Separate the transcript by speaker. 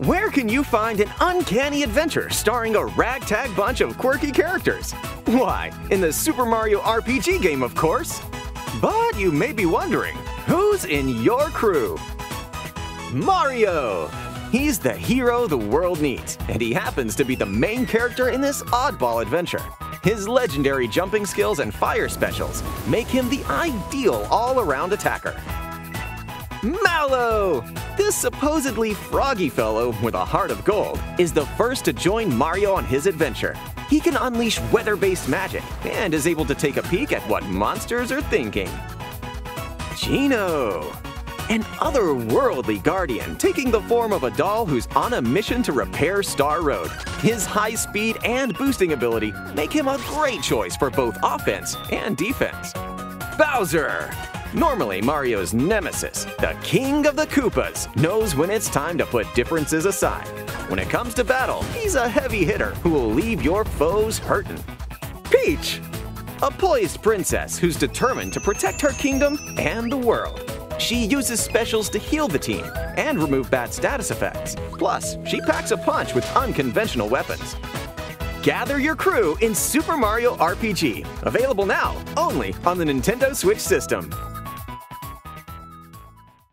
Speaker 1: Where can you find an uncanny adventure starring a ragtag bunch of quirky characters? Why, in the Super Mario RPG game, of course. But you may be wondering, who's in your crew? Mario! He's the hero the world needs, and he happens to be the main character in this oddball adventure. His legendary jumping skills and fire specials make him the ideal all-around attacker. Mallow! This supposedly froggy fellow with a heart of gold is the first to join Mario on his adventure. He can unleash weather-based magic and is able to take a peek at what monsters are thinking. Geno! An otherworldly guardian taking the form of a doll who's on a mission to repair Star Road. His high speed and boosting ability make him a great choice for both offense and defense. Bowser! Normally Mario's nemesis, the king of the Koopas, knows when it's time to put differences aside. When it comes to battle, he's a heavy hitter who will leave your foes hurting. Peach! A poised princess who's determined to protect her kingdom and the world. She uses specials to heal the team and remove bad status effects. Plus, she packs a punch with unconventional weapons. Gather your crew in Super Mario RPG, available now only on the Nintendo Switch system.